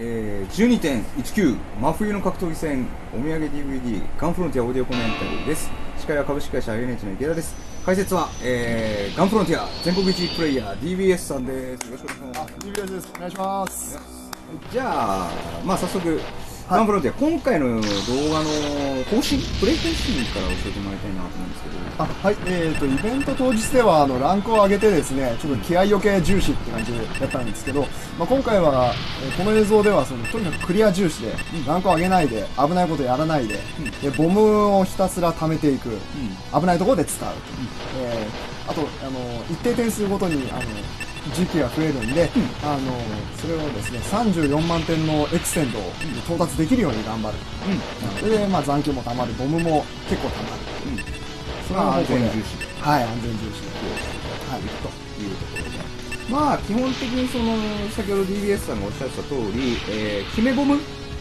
えー、12.19真冬の格闘技戦お土産 DVD ガンフロンティアオーディオコメンタリーです。司会は株式会社 INH の池田です。解説は、えー、ガンフロンティア全国一プレイヤー DBS さんです。よろしくお願いします。DBS です。お願いします。じゃあまあ早速ガンフロ今回の動画の方針プレイ方針から教えてもらいたいなと思うんですけど。あはい。えーとイベント当日ではあのランクを上げてですねちょっと気合余計重視って感じでやったんですけど、まあ、今回は、えーこの映像ではそのとにかくクリア重視で、ランクを上げないで危ないことやらないで,、でボムをひたすら貯めていく、危ないところで使う、えーあとあの一定点数ごとにあの時期が増えるんで、あのそれをですね34万点のエクセンドを到達できるように頑張る、それで、まあ、残機もたまる。ボムも結構たまる、そまあ安全重視。はい安全重視。ではい。というところで。まあ基本的にその先ほど DBS さんがおっしゃってた通り、えー、決めボム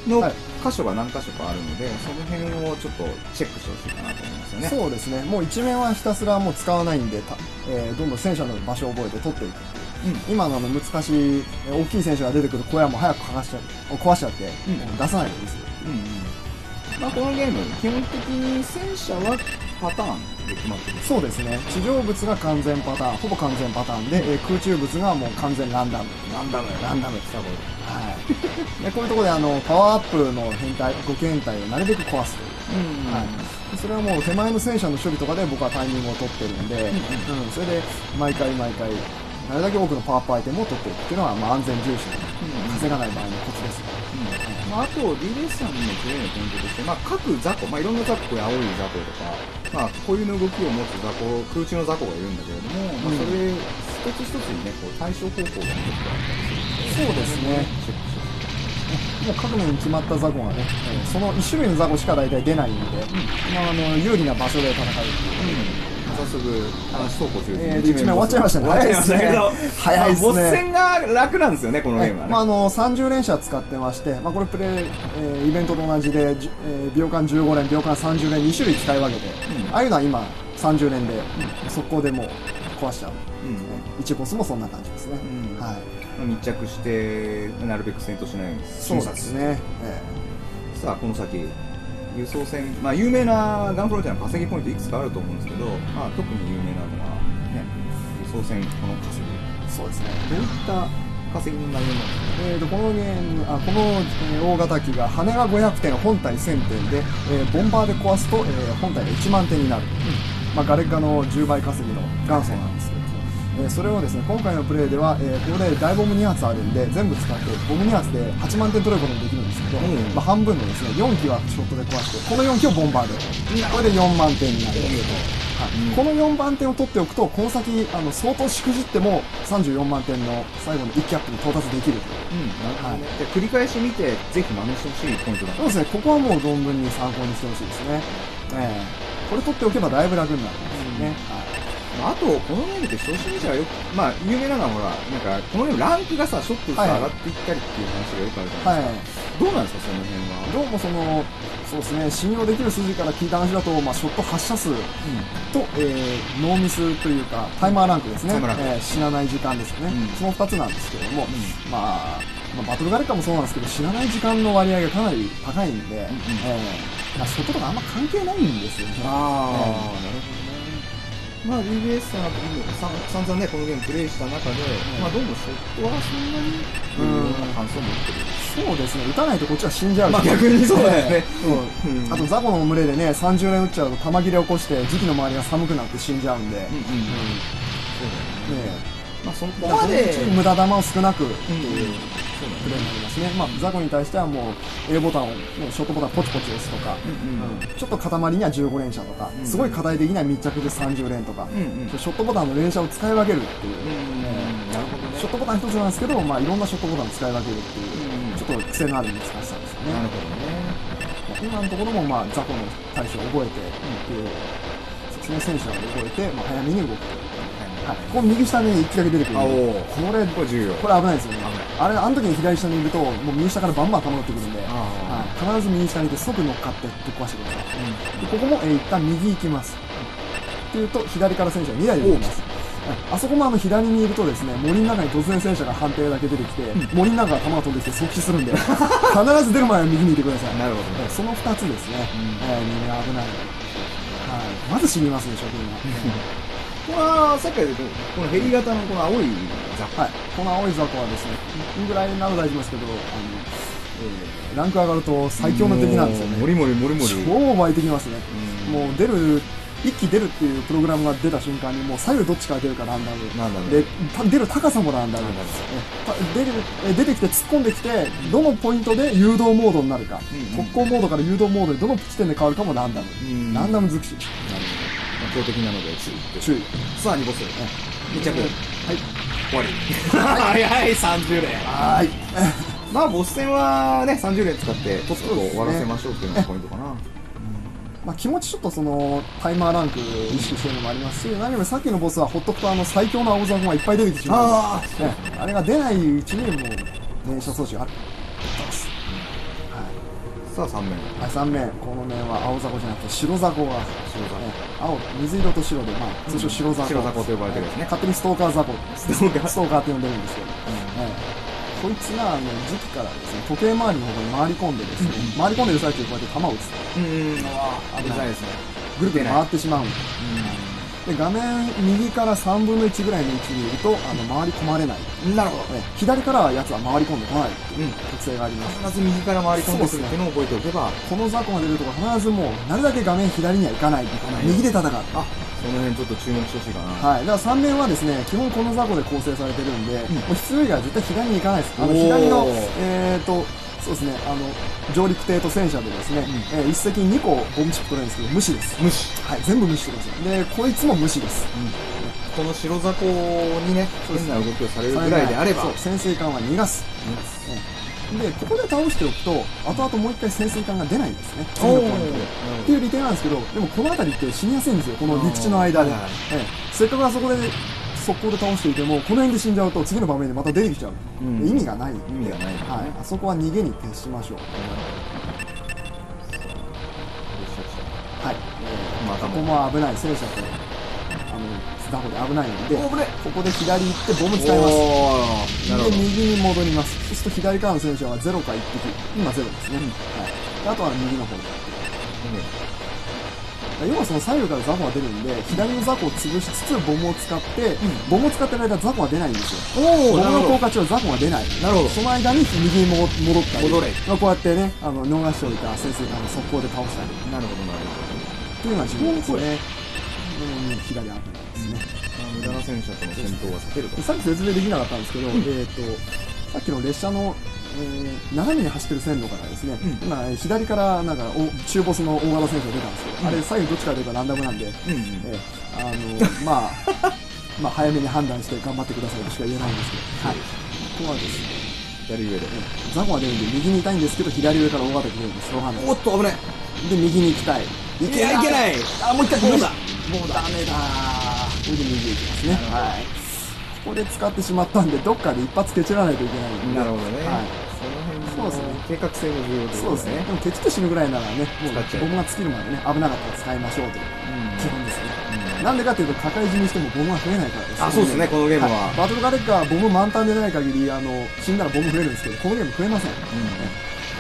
のはい。箇所が何箇所かあるので、その辺をちょっとチェックしてほしいかなと思いますよね。そうですね。もう一面はひたすらもう使わないんで、たえーどんどん戦車の場所を覚えて取っていくっていう、今のあの難しいえー大きい選手が出てくる小屋も早く壊しちゃう壊しちゃって、ん。出さないでいいですようんうん。まあ、このゲーム基本的に戦車はパターンで決まってる。そうですね。地上物が完全パターンほぼ完全パターンで、えー空中物がもう完全ランダム。ランダムランダムさこはい、でこういうところであのパワーアップの変態5検体をなるべく壊すという、うんはい、でそれはもう手前の戦車の処理とかで僕はタイミングを取ってるんで、うん。それで毎回毎回なるだけ多くのパワーアップアイテムを取っていくっていうのは、まあ、安全重視の稼がない場合のコツです、まあ、あと DBS さんのプレイのポイントとして、まあ、各雑魚、まあ、いろんな雑魚青い雑魚とか、まあ、固有の動きを持つ雑魚空中の雑魚がいるんだけれども、まあ、それ一つ一つにねこう対処方法が結構あったりする。のでそうですね。もう各面に決まった雑魚がね、えーその1種類の雑魚しか大体出ないんで、まあ、あの有利な場所で戦うっていう、早速話投稿するえーで一面終わっちゃいましたね。終わっちゃいましたけど。早いっすね。まあボス戦が楽なんですよねこのゲームは。ね、まあ、あの30連射使ってまして、まあ、これプレイ、えーイベントと同じで、えー秒間15連、秒間30連、2種類使い分けて、ああいうのは今、30連で、速攻でもう壊しちゃう、うん。1ボスもそんな感じですね、うん。はい、まあ密着してなるべく戦闘しないようにそうですね、え。さあこの先輸送船、まあ、有名なガンフロンティアの稼ぎポイントいくつかあると思うんですけど、まあ、特に有名なのは、ね、輸送船この稼ぎ。ーそうですね、どういった稼ぎになりますか？えー、とこのゲームあこの、えー大型機が羽が500点、本体1000点で、えーボンバーで壊すと、えー本体が1万点になる、まあ、ガレッガの10倍稼ぎの元祖なんですけども、えーそれをですね今回のプレイでは、えーここで大ボム2発あるんで全部使ってボム2発で8万点取れることもできるんですけど、うん。まあ、半分のですね4機はショットで壊してこの4機をボンバーで。これで4万点になる、はい。この4番点を取っておくとこの先あの相当しくじっても34万点の最後の1キャップに到達できるという。うんなるほどね、で繰り返し見てぜひ真似してほしいポイントだそうですね、ここはもう存分に参考にしてほしいですね。ええ。これ取っておけばだいぶ楽になるんですよね。あとこのゲームって初心者がよくまあ有名なのはほらなんかこのゲームランクがさショット上がっていったりっていう話がよくあるじゃはい。ないですか、どうなんですかその辺は？どうもその、そうですね、信用できる筋から聞いた話だと、まあ、ショット発射数と、えーノーミスというか、タイマーランクですね。えー死なない時間ですよね。うんその2つなんですけれども、まあ、まあ、バトルガレッカもそうなんですけど、死なない時間の割合がかなり高いんで、えーまあ、ショットとかあんま関係ないんですよね。ああ、えなるほどね。まあ DBS さんがさ散々ねこのゲームプレイした中で、まあどうもショットはそんなにうような感想を持ってる。そうですね、撃たないとこっちは死んじゃうし。まあ逆にそうだよね。そううん。あとザコの群れでね、30連撃っちゃうと弾切れ起こして、時期の周りが寒くなって死んじゃうんで、ねうんうん。そうだよね。えまあそこまで。無駄弾を少なくっていううんプレーになりますね。まあ、ザコに対してはもう A ボタンを、ね、ショットボタンポチポチ押すとか、うんうんちょっと塊には15連射とか、うんすごい課題的には密着で30連とか、うんうん。ショットボタンの連射を使い分けるっていう、うんええなるほどねショットボタン一つなんですけど、まあ、いろんなショットボタンを使い分けるっていう、うんちょっと癖のある難しさですよね。なるほどね。今のところも、まあ、雑魚の対処を覚えて、でそうですね、選手なので覚えて、まあ、早めに動くという。はい、ここ右下に1機だけ出てくるこれこれ重要これ危ないですよね。危あれあの時に左下にいるともう右下からバンバン弾打ってくるんで、あはい、必ず右下にいて即乗っかってぶっ壊してくださいでここも、えー一旦右行きます。っていうと左から選手が2台出てきます。あそこもあの左にいるとですね森の中に突然戦車が判定だけ出てきて、森の中から弾が飛んできて即死するんで 必ず出る前は右にいてくださいなるほどその2つですね、うん。危ない、はい、まず死にますね職員これはさっき言うとこのヘリ型のこの青いザは、はい、この青い雑魚はですねこんぐらいなら大丈夫ですけどあの、えーランク上がると最強の敵なんですよね。もりもりもりもり超湧いてきますね、うん。もう出る一気出るっていうプログラムが出た瞬間にもう左右どっちから出るかランダム。でた出る高さもランダム。出るえ出てきて突っ込んできてどのポイントで誘導モードになるか、うんうん。特攻モードから誘導モードでどの地点で変わるかもランダム、うん。ランダム尽くし強敵なので注意注意さあ2ボス2着。はい。終わり。早い30連。はーい。まあボス戦はね30連使ってとっとと終わらせましょうっていうのがポイントかな。まあ、気持ちちょっとそのタイマーランク意識してるのもありますし何よりさっきのボスはほっとくとあの最強の青ザコがいっぱい出てきてしまう。あね。あれが出ないうちにもう連射装置があるさあ3面。はい、3面。この面は青ザコじゃなくて白ザコが白ザコね青水色と白で、まあ、通称白ザコ、白ザコと呼ばれてるやつね。勝手にストーカーザコストーカー。ストーカーって呼んでるんですけど、ねこいつがあの時期からですね時計回りの方に回り込んでですね、回り込んでる最中にこうやって弾を撃つうんうん。危ないですね。ぐるぐる回ってしまうんで。すで画面右から3分の1ぐらいの位置にいるとあの回り込まれない、うんなるほど。ね左からはやつは回り込んでこないっていううん。特性があります。必ず右から回り込んでくるっていうのを覚えておけばこの雑魚が出るとこ必ずもうなるだけ画面左には行かない行かな。い右で戦う。あその辺ちょっと注目してほしいかな。はい、だから3面はですね基本この雑魚で構成されてるんで、ん。もう必要以外は絶対左に行かないです。あの左のえーとそうですね。あの上陸艇と戦車でですね、えー一石2個ボムチップ取れるんですけど無視です。無視。はい全部無視してくださいでこいつも無視です。この白雑魚にね変な動きをされるぐらいであれば。そう。潜水艦は逃がす。でここで倒しておくと後々もう一回潜水艦が出ないんですね。次のポイントでっていう利点なんですけどでもこの辺りって死にやすいんですよ。この陸地の間で、ええ。せっかくあそこで速攻で倒していてもこの辺で死んじゃうと次の場面でまた出てきちゃう、うんで意味がない意味がないはい、あそこは逃げに徹しましょうはい、えまたー、ここも危ない戦車とあのダコで危ないので。ここで左行ってボム使います。で右に戻ります。そうすると左側の戦車は0か1匹今0ですね、はい、であとは右の方で要はその左右からザコが出るんで左のザコを潰しつつボムを使って、ボムを使ってる間ザコが出ないんですよ。ボムの効果中はザコが出ない。なるほど。その間に右に戻戻ったり。戻れまあこうやってねあの逃しておいた潜水艦の速攻で倒したり。なるほどなるっていうのは重要ですね。うん。左危ないですねほど無駄な戦車との戦闘は避けると。さっき説明できなかったんですけど、えー、とさっきの列車の、えー斜めに走ってる線路からですね、うん。今えー左からなんかお中ボスの大型戦車出たんですけど、うん。あれ左右どっちから出るかランダムなんで、うんうん。えーあのまあ まあ早めに判断して頑張ってくださいとしか言えないんですけど、はい、ここはですね左上で。ザコが出るんで右にいたいんですけど左上から大型機出るんですおっと危ない。で右に行きたい。いいやい。けない。あもう一回もうだ。もうダメだこれで右行きますね。はい。ここで使ってしまったんでどっかで一発蹴散らないといけないんで。なるほどね。はいその辺のそうですね計画性も重要といそうですね。でもケチって死ぬぐらいならね、もうボムが尽きるまでね、危なかったら使いましょうといううん基本ですね。うんなんでかっていうと、破壊死にしてもボムが増えないからです。あそうですねこのゲームはバトルガレックはボム満タンでない限り、あの、死んだらボム増えるんですけど、このゲーム増えません。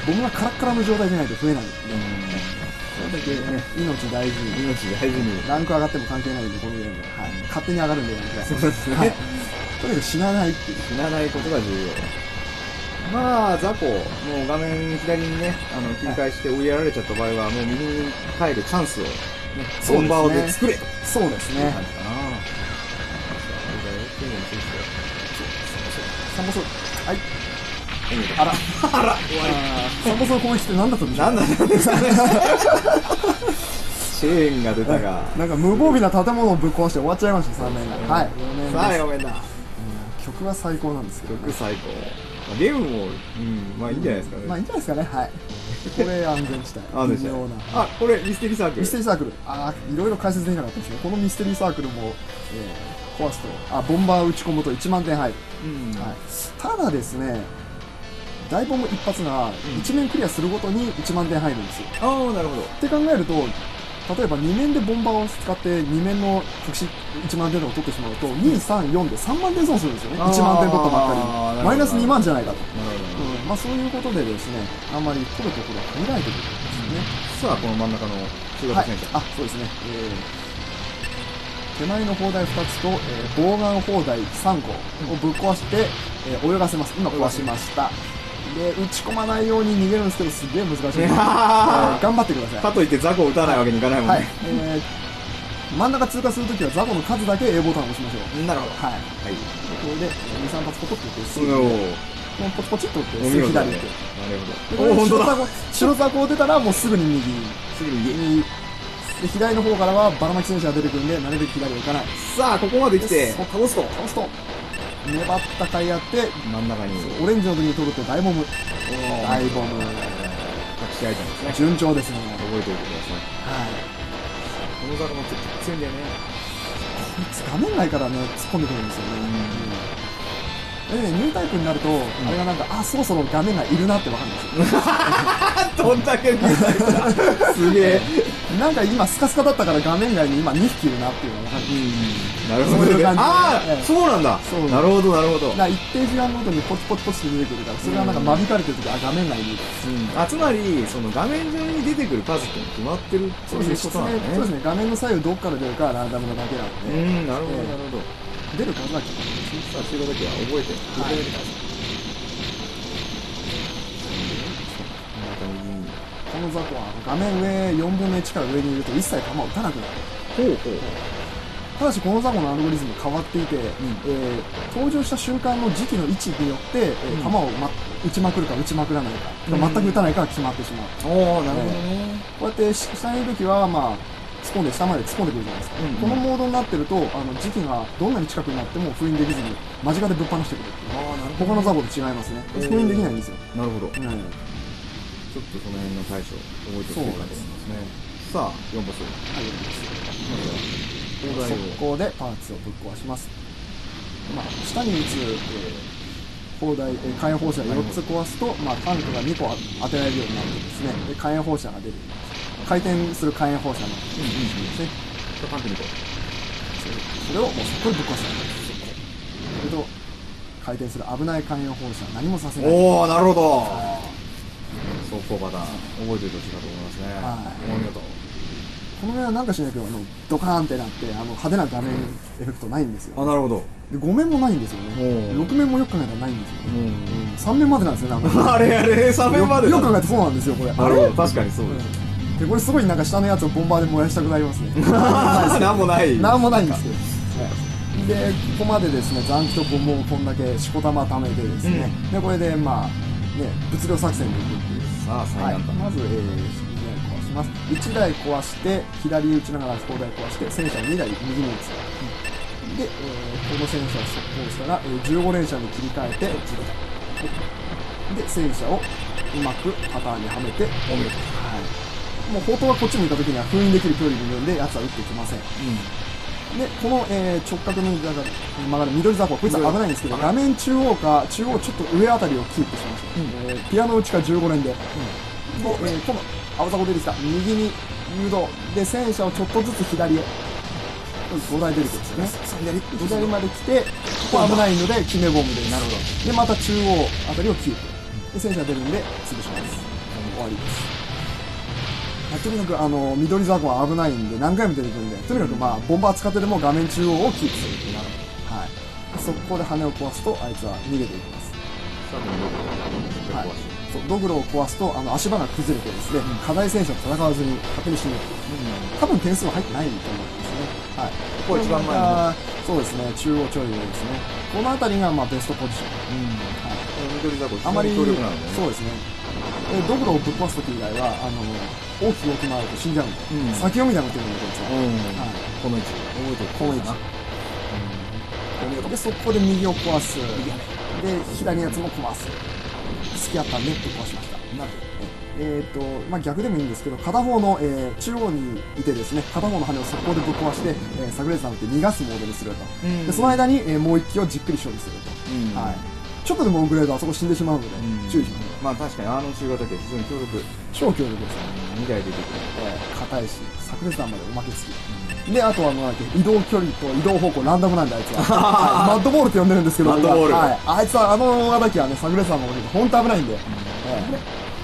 ボムがカラッカラの状態じゃないと増えない。それだけね、命大事に。命大事にランク上がっても関係ないんで、このゲームは。はい。勝手に上がるんでやめてください。そうですねはい。とにかく死なないっていう。死なないことが重要まあ雑魚もう画面左にねあの切り返して追いやられちゃった場合はもう右に帰るチャンスをねそンバーで作れとそうですね。感じかなサンボソはい。あらあらサンボソの攻撃って何だったんでしょうなんだなんですかねチェーンが出たがなんか無防備な建物をぶっ壊して終わっちゃいました3年がはい4年ですさあ読めんだ曲は最高なんですけど、ね、曲最高まあゲームもうんまあいいんじゃないですかね。まあいいんじゃないですかねはい。これ安全地帯。あでし微妙な。あこれミステリーサークル。ミステリーサークル。ああいろいろ解説できなかったですね。このミステリーサークルも、えー、壊すと。あボンバー打ち込むと1万点入る、うん。はい、ただですね大ボム一発が1面クリアするごとに1万点入るんですよ、ああなるほど。って考えると例えば2面でボンバーを使って2面の隠し1万点を取ってしまうと234で3万点損するんですよね。あー1万点取ったばっかり。マイナス2万じゃないかと、まあ、そういうことでですねあんまり取るところは限られてくるんですよね、さあこの真ん中の中はい型戦車、あそうですね、えー手前の砲台2つと、えー、砲丸砲台3個をぶっ壊して、えー泳がせます。今壊しましたで打ち込まないように逃げるんですけどすげえ難しい。えー。頑張ってください。かといって雑魚を打たないわけにいかないもんね、はい、えー真ん中通過するときはザコの数だけ A ボタンを押しましょう。なるほど。はい。はい。これで23発ポコッと打ってすぐポチポチっと打ってすぐ左ね打って。なるほど。おお本当だ。白ザコを出たらもうすぐに右。すぐに右。で左の方からはバラマキ戦車が出てくるんでなるべく左は行かない。さあここまで来て。倒すと。倒すと粘った甲斐あって真ん中に。オレンジの時に取ると大ボム。大ボム。隠しアイテムですね。順調ですね。覚えておいてください。はい。この雑魚もちょっと強いんだよね。こいつ画面内からね突っ込んでくるんですよね、でね、ニュータイプになると、あれがなんか、あ、そろそろ画面がいるなってわかるんですよ。どんだけ すげえなんか今、スカスカだったから画面外に今2匹いるなっていうのがわかる。なるほどああええ。そうなんだ。そう。なるほどなるほど。だから一定時間ごとにポチポチポチって出てくるから、それがなんか間引かれてるとき、あ、画面外にいる。あつまりその画面上に出てくる数って決まってるっていうそうですね、ことなんだね。そうですね、画面の左右どっから出るかはランダムなだけなのうで、んなるほど。ええなるほど出る数は決まってますね。さあ中古時は覚えて。覚えてくださいの雑魚は画面上4分の1から上にいると一切弾を撃たなくなる。ほうほうただしこのザコのアルゴリズム変わっていて、えー登場した瞬間の時期の位置によって、えーうん。弾を、ま、撃ちまくるか撃ちまくらないか、うん。全く撃たないかが決まってしまう、おおなるほどね。こうやって下にいる時はまあ突っ込んで下まで突っ込んでくるじゃないですか、うんうん。このモードになってるとあの時期がどんなに近くになっても封印できずに間近でぶっ放してくる。っていうああなる他のザコと違いますね。封印できないんですよ、なるほどちょうんっとその辺の対処覚えておきたいなと思いますね。さあ4ボスはいやりますまずは砲台を速攻でパーツをぶっ壊します、まあ、下に撃つ、えー砲台、えー火炎放射4つ壊すと、まあ、タンクが2個当てられるようになるんですね。で火炎放射が出る。回転する火炎放射のうんうんうんですね。さあパンクに行こそれをもうそこでぶっ壊す。それと回転する危ない火炎放射何もさせない。うおおなるほど速攻パターン覚えておいてほしいかと思いますね。はい。お見事この辺はなんかしないけどあのドカーンってなってあの派手な画面エフェクトないんですよ。あなるほど。で5面もないんですよね。おー6面もよく考えたらないんですようん。3面までなんですよなんかあれあれ3面までよよく考えてそうなんですよこれ。なるほど。確かにそうです。でこれすごいなんか下のやつをボンバーで燃やしたくなりますね。なんもない。なんもないんですけどでここまでですね残機とボンボンをこんだけしこたま貯めてですね、でこれでまあね物量作戦でいくっていう。さあ最はい、難関まず、えー、2台壊します。1台壊して左打ちながら砲台壊して戦車2台右に打つで、えーこの戦車を速攻したら、えー15連射に切り替えてで戦車をうまくパターンにはめておめると、はい、もう砲塔がこっち向いた時には封印できる距離にいるんでやつは撃ってきませんでこの、えー直角に曲がる曲がる緑雑魚こいつは危ないんですけど画面中央か中央ちょっと上あたりをキープしましょう、えーピアノ打ちか15連で、で、えー今度青雑魚出てきた。右に誘導。で戦車をちょっとずつ左へ。5台出てくるんですよね。左左まで来てここ危ないので決めボムで。すなるほど。でまた中央あたりをキープ。で戦車出るんで潰します。終わりです。まあとにかくあの緑雑魚は危ないんで何回も出てくるんでとにかくまあボンバー使ってでも画面中央をキープするっていうはい。で速攻で羽を壊すとあいつは逃げていきます。さあこのどこはい。そうドグロを壊すとあの足場が崩れてですね、課題戦車と戦わずに勝手に死ぬ多分点数は入ってないと思うんですね。はい。ここ一番前のあそうですね中央ちょい上ですね。この辺りがまあベストポジション、はい。緑雑魚あまり強力なのでね。そうですね。えドグロをぶっ壊す時以外はあの大きく動き回ると死んじゃうんで、うん。先読みだなってるこいつは、うん。はい。この位置。覚えておくこの位置。でそこで右を壊す。で左のやつも壊す。好きあったんでぶっ壊しました。なるえーとまあ、逆でもいいんですけど片方の、えー中央にいてですね片方の羽を速攻でぶっ壊して、えー、炸裂弾って逃がすモードにすると、うん。でその間に、えーもう一機をじっくり処理すると、うん。はい、ちょっとでも遅れるとあそこ死んでしまうので、注意しままあ確かにあの中型機は非常に強力。す超強力ですね2台出てくる硬いし炸裂弾までおまけ付きであとはなんだっけ移動距離と移動方向ランダムなんであいつは、はい。マッドボールって呼んでるんですけどマッドボールはい、あいつはあの大型機はね炸裂弾も本当危ないんで、ええ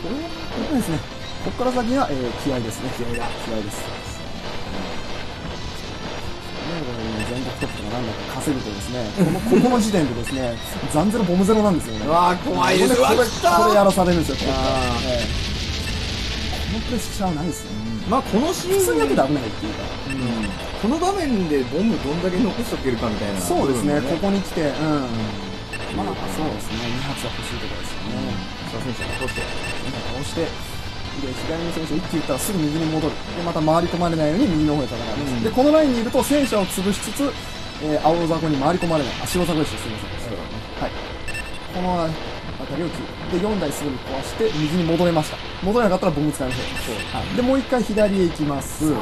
これですね。ここから先が、えー気合ですね。気合だ気合です。全国トップとかなんだか稼ぐとですねこのここの時点でですね残ゼロボムゼロなんですよね。うわー怖いです。これこれやらされるんですよあえこのプレッシャーはないですねまあこのシーン普通にやってて危ないっていうかこの場面でボムどんだけ残しとけるかみたいなそうですね、ここに来て、うん。まあ、そうですね、2発は欲しいところですよね。さあ選手が落として倒して、で、左の選手を一気に打ったらすぐ右に戻る。で、また回り込まれないように右の方へ戦います。うんで、このラインにいると戦車を潰しつつ、えー、青雑魚に回り込まれない。あ、白雑魚でした、すみません。はい。この辺りを切る。で、4台すぐに壊して、右に戻れました。戻れなかったらボム使いましょう。はい。で、もう一回左へ行きます。さ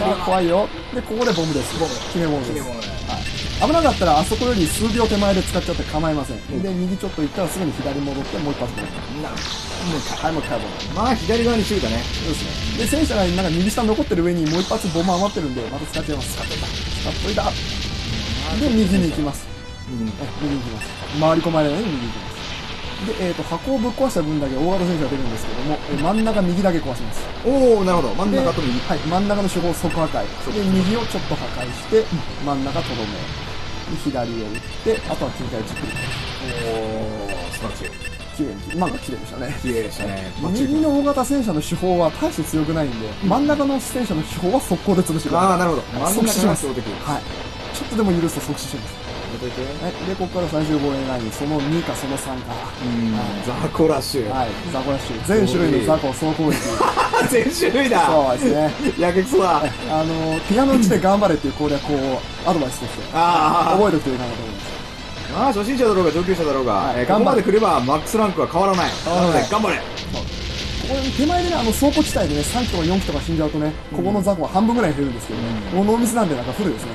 あ、怖いよ。で、ここでボムです。ボム。決めボムです。はい。危なかったら、あそこより数秒手前で使っちゃって構いません。で、右ちょっと行ったらすぐに左戻って、もう一発ボム。なるもう一回。はい、もう一回ボム。まあ左側にシュートねそうですね。で、戦車がなんか右下に残ってる上にもう一発ボム余ってるんで、また使っちゃいます。使っといた。使っといた。で、右に行きます。うんえ右に行きます。回り込まれないように右に行きます。で、えっ、と、箱をぶっ壊した分だけ大型戦車が出るんですけども、え真ん中右だけ壊します。おおなるほど真んで中と右はい、真ん中の手法即破壊。で、右をちょっと破壊して、真ん中とどめ。で、左へ打って、あとは切り替えじっくり。おお素晴らしい綺麗に、今が綺麗でしたね。綺麗でしたね右の大型戦車の手法は大して強くないんで、真ん中の戦車の手法は速攻で潰してください。ああなるほどはい真ん中即死します。はい。ちょっとでも許すと即死します。で、ここから最終防衛ライン、その2かその3か。うん。はい。ザコラッシュ。はい。ザコラッシュ。全種類のザコ総攻撃。全種類だ。そうですね。やけくそだ。あの、ピアノ打ちで頑張れっていう攻略をアドバイスとして、あ覚えておくといいかなと思います。あまあ初心者だろうが上級者だろうが、はい。えーここまで来ればマックスランクは変わらない。なので頑張れ。ここに手前でね、あの倉庫地帯でね、3機とか4機とか死んじゃうとね、ここの雑魚は半分ぐらい減るんですけどね、もうノーミスなんでなんかフルですね。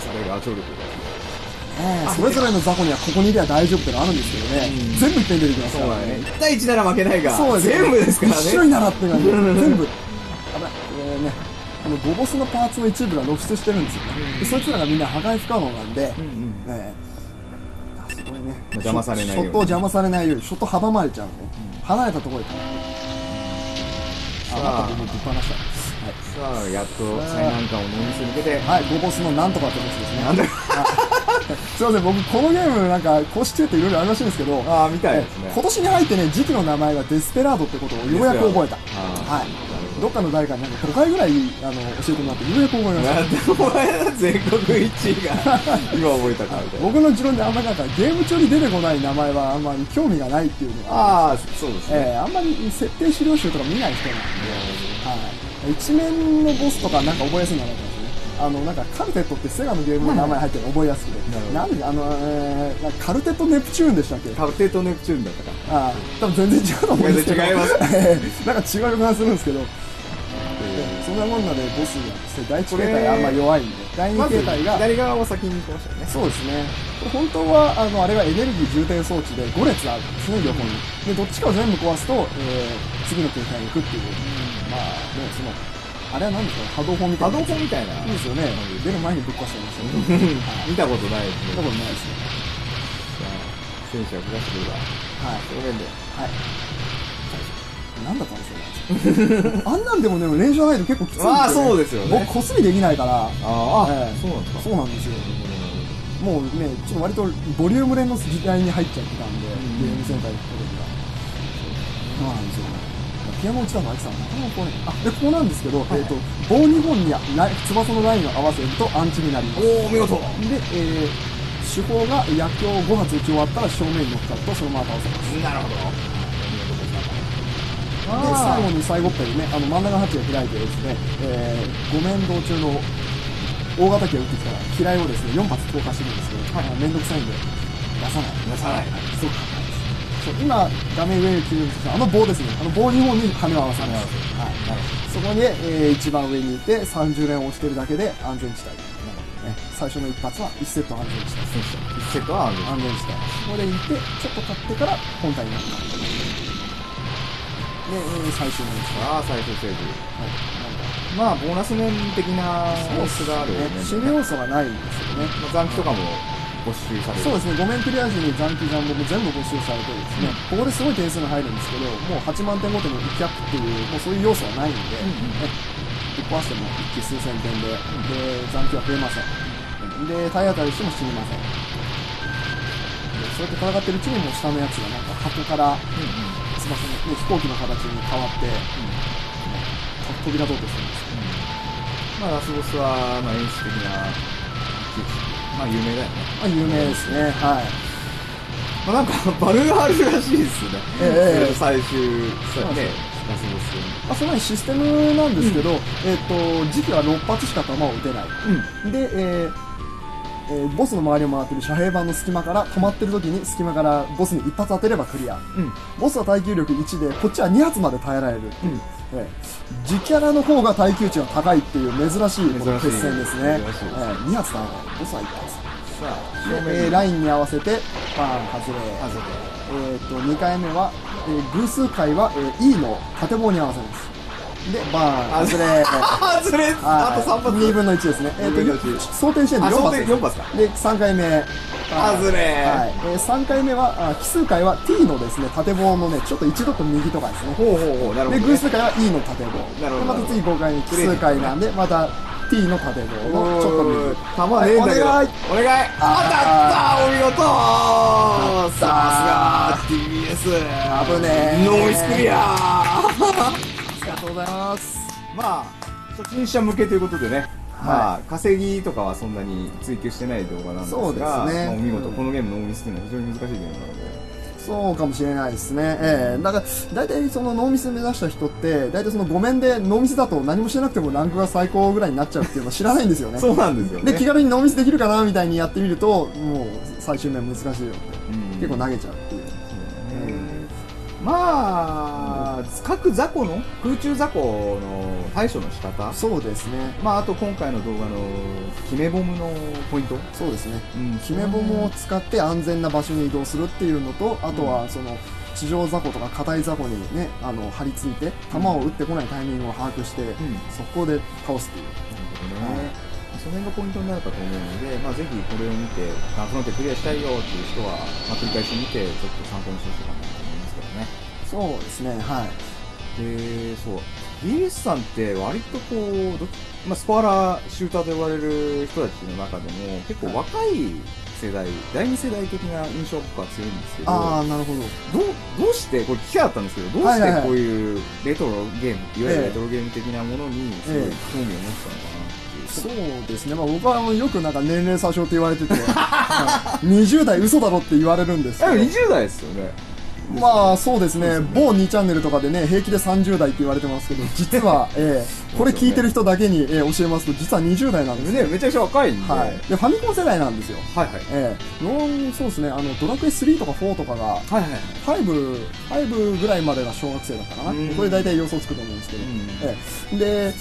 それが圧力ええそれぞれの雑魚にはここにいりゃ大丈夫ってのあるんですけどね、うん。全部いっぺんに出てきますからそうだね。1対1なら負けないがそうです。よ全部ですからね。一緒にならって感じ。で全部。危ないこれねこのゴボスのパーツの一部が露出してるんですよね、でそいつらがみんな破壊不可能なんで、うんうん。ええあそこにね邪魔されないように。ショットを邪魔されないようにショット阻まれちゃうん。で、離れたところであさあ。また僕ぶっ放した。さあやっと最難関をノーミスに向けて。はい、はい、ゴボスのなんとかってやつですねすいません僕このゲームなんか公式中っていろいろあるらしいんですけどああみたいですね今年に入ってね、時期の名前がデスペラードってことをようやく覚えた。はい。どっかの誰かになんか5回ぐらいあの教えてもらって、ようやく覚えました。なんでお前ら全国1位が今覚えたかみたいな 僕の持論であんまりなんかゲーム中に出てこない名前はあんまり興味がないっていうのが、ああそうですね、えーあんまり設定資料集とか見ない人なんで、はい。一面のボスとかなんか覚えやすいんですよね。あの、なんかカルテットってセガのゲームの名前入ってるの覚えやすくて、なんで、あの、えーなんかカルテットネプチューンでしたっけ？カルテットネプチューンだったか。ああ、多分全然違うと思うんですけど。全然違います。え えなんか違う感じするんですけど、そんなもんなでボスが第一形態あんま弱いんで、第二まず形態が、左側を先に行きましたよね。そうですね。本当は、あの、あれはエネルギー充填装置で5列あるんですね、横に。で、どっちかを全部壊すと、えー、次の形態に行くっていう。まあ、ね、その、あれは何ですか？ね、波動砲みたいな。波動砲みたいないいですよね。出る前にぶっ壊しちゃいましたね。はい見たことないですね見たことないですね。選手が下してくるわはい。正面ではい。何だったんでしょうね。あんなんでもね、練習入ると結構きついんですよ、ね。あーそうですよね僕、こすりできないから。ああ、ええそうなんですかそうなんですよ。もうね、ちょっと割とボリューム連の時代に入っちゃってたんで、んゲームセンターに行った時が。そうなんですよ。ピアノ打ちだのあいつさん、なかなかこうね、あ、で、ここなんですけど、えっ、と、棒2本にライ翼のラインを合わせるとアンチになります。おお見事。で、えー、手法が薬莢を5発撃ち終わったら正面に乗っかるとそのまま倒せます。なるほど。で最後に最後っぺにねあの真ん中のハッチが開いてですね、えー、五面道中の大型機が撃ってきたら機雷をですね4発投下してるんですけど、はい、めんどくさいんで出さない。出さない。すごく硬いですそう今画面上に切るんですけどあの棒ですね。あの棒2本に羽を合わせます、はい、そこで、えー、一番上にいて30連押してるだけで安全地帯、えね。最初の一発は1セット安全地帯。1セットは安全安全地帯。ここで行ってちょっと経ってから本体になったで、えー最終の一帯ああ最終ステージ。はい。まあボーナス面的な演出があるよね。死ぬ要素がないんですよね。まあ残機とかも没収される。そうですね、5面クリア時に残機残木も全部没収されてですね、ここですごい点数が入るんですけど、もう8万点ごとに1キャップっていう、もうそういう要素はないんで、うんうんねぶっ壊しても一気数千点で、で残機は増えません。で、体当たりしても死にません。でそうやって戦ってるうちにもう下のやつがなんか箱からうんうん。翼の、ね、飛行機の形に変わって、飛び立とうとす。るん。ですまあラスボスは、まあ、演出的なまあ有名だよね。まあ有名ですね、はい。まあなんか バルがあるらしいですね。ええ最終そうねあ、その前にシステムなんですけど、えっ、と、時期は6発しか弾を撃てない。うん。で、えーえーボスの周りを回ってる遮蔽板の隙間から止まってる時に隙間からボスに一発当てればクリア。うん。ボスは耐久力1でこっちは2発まで耐えられるっていう、うん。えー自キャラの方が耐久値が高いっていう珍しいこの決戦ですね。えー2発耐えられる。ボスは1発さあで、正面えーラインに合わせてバーン外れ。外れ。えー、と2回目は、えー偶数回は、えー E の縦棒に合わせます。でバーン外れ。外れ。あと3発。2分の1ですね、えー、と二分の一。想定してるあ4発です。想定四発か。で3回目。外れ。はい。えー、3回目はあ奇数回は T のですね縦棒のねちょっと1度と右とかですね。ほうほうほうなるほど、ね、で偶数回は E の縦棒。なるほど。でまた次5回に奇数回なんでまた T の縦棒のちょっと右弾ねえんだけど、はいお願いあ当たったお見事さすが TBS 危ねえノーミスクリアありがとうございますまあ初心者向けということでね、まあ稼ぎとかはそんなに追求してない動画なんですがそうですねまあ、お見事、うんこのゲームノーミスっていうのは非常に難しいゲームなのでそうかもしれないですね、ええ。だから大体そのノーミス目指した人って大体その5面でノーミスだと何もしてなくてもランクが最高ぐらいになっちゃうっていうのを知らないんですよね。そうなんですよね。で気軽にノーミスできるかなみたいにやってみるともう最終面難しいよって。うん。結構投げちゃうっていう、まあ、各雑魚の空中雑魚の対処の仕方。そうですね。まああと今回の動画の決めボムのポイント、そうですね。うん。決めボムを使って安全な場所に移動するっていうのとあとはその地上雑魚とか硬い雑魚にねあの張り付いて弾を撃ってこないタイミングを把握して、ん。そこで倒すっていう。なるほどね、その辺がポイントになるかと思うので、まあ、ぜひこれを見てガンフロンテクリアしたいよっていう人は、まあ、繰り返し見てちょっと参考にしてほしいかなそうですね。はい。でそう。BS さんって割とこうどっまあ、スパーラシューターと呼ばれる人たちの中でも結構若い世代、第二世代的な印象が僕は強いんですけどああなるほどどうどうしてこれ機会あったんですけどどうしはいはいはいてこういうレトロゲーム、いわゆるええレトロゲーム的なものにすごいええ興味を持ったのかなっていう、そうですね、まあ、僕はよくなんか年齢詐称って言われてて、はい。20代嘘だろって言われるんですけど。でも20代ですよねまあそうですね。某2チャンネルとかでね平気で30代って言われてますけど 実は、ええこれ聞いてる人だけに、ええ教えますと実は20代なんですねめちゃくちゃ若いんで、はい、でファミコン世代なんですよ。はいはい。ええ。のそうですね。あのドラクエ3とか4とかがはいはい5、5ぐらいまでが小学生だったかな。うん。これ大体予想つくと思うんですけど。うん。ええ。で、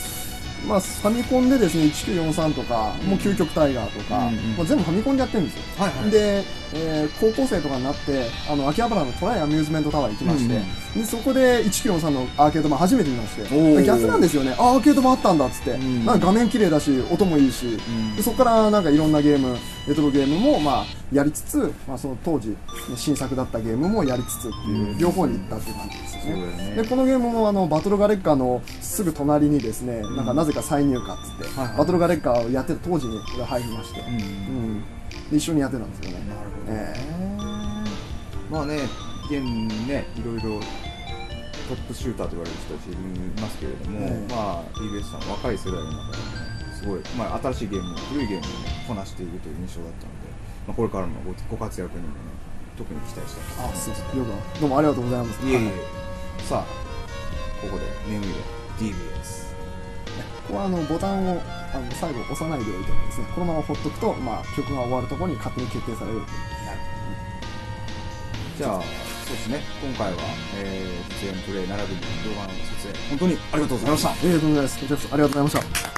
まあ、ファミコンでですね、1943とか、もう究極タイガーとか、うんうん。まあ、全部ファミコンでやってるんですよ。はいはい。で、えー高校生とかになって、あの、秋葉原のトライアミューズメントタワー行きまして、うんでそこで1943のアーケード版初めて見まして、逆なんですよね。あ、アーケード版あったんだっつって、うん。なんか画面綺麗だし、音もいいし、ん。でそこからなんかいろんなゲーム、レトロゲームもまあやりつつ、まあ、その当時、ね新作だったゲームもやりつつっていう、うん。両方に行ったっていう感じですね。ね。でこのゲームもあのバトルガレッカーのすぐ隣にですね、なんかなぜか再入荷っつって、はいはい。バトルガレッカーをやってた当時に入りまして、うん。うんで一緒にやってたんですよね。なるほどねえまあね現ねいろいろトップシューターと言われる人たちいますけれども、ええまあ TBS さん若い世代の中ですごい、まあ、新しいゲームも古いゲームもこなしているという印象だったので、まあ、これからのごご活躍にもね特に期待したいあ、ですすいません。よくどうもありがとうございます。いえいえはいさあここで眠いで TBS ここはあのボタンをあの最後押さないでおいてもですね、このままほっとくと、まあ、曲が終わるところに勝手に決定されるじゃあそうですね。今回は、えー、実演プレイ並びに動画の撮影本当にありがとうございました。ありがとうございます。ありがとうございました。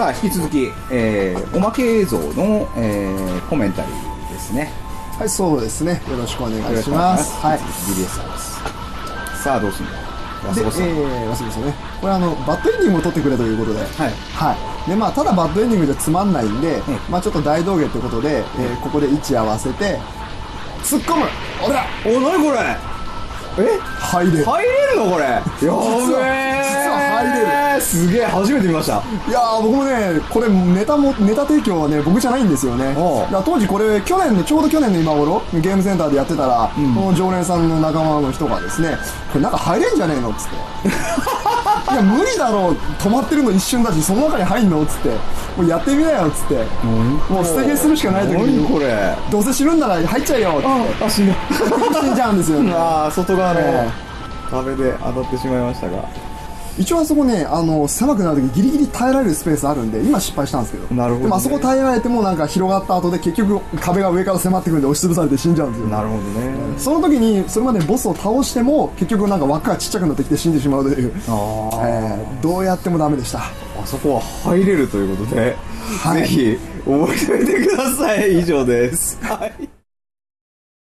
さあ、引き続き、えー、おまけ映像の、えー、コメンタリーですね。はい、そうですね。よろしくお願いします。はい。BBS さんです。さあ、どうすんの？ラで、えスボスさん。ー、ラスボスね。これあの、バッドエンディングを撮ってくれということで。はい。はい。で、まあ、ただバッドエンディングじゃつまんないんで、うんまあ、ちょっと大道芸ってことで、えーここで位置合わせて、突っ込む俺だお、なにこれ？え？入れる？入れるのこれ？やべえ入れるすげえ初めて見ましたいやー僕もね、これネタも、ネタ提供はね、僕じゃないんですよね。当時これ、去年の、ちょうど去年の今頃、ゲームセンターでやってたら、んこの常連さんの仲間の人がですね、これ中入れんじゃねえの？っつって。いや、無理だろう、止まってるの一瞬だし、その中に入んの？っつって。もうやってみなよっつって。もう捨て毛するしかない時何に、これどうせ死ぬんなら入っちゃえよっつって。あ、あ、死んだ 死んじゃうんですよね。あー外側のえ壁で当たってしまいましたが一応あそこね、あの、狭くなるときギリギリ耐えられるスペースあるんで、今失敗したんですけど。なるほどね。でもあそこ耐えられてもなんか広がった後で結局壁が上から迫ってくるんで押しつぶされて死んじゃうんですよ。なるほどね。その時に、それまでボスを倒しても、結局なんか輪っかがちっちゃくなってきて死んでしまうという、あー。えーどうやってもダメでした。あそこは入れるということで、はい。ぜひ覚えておいてください。以上です。はい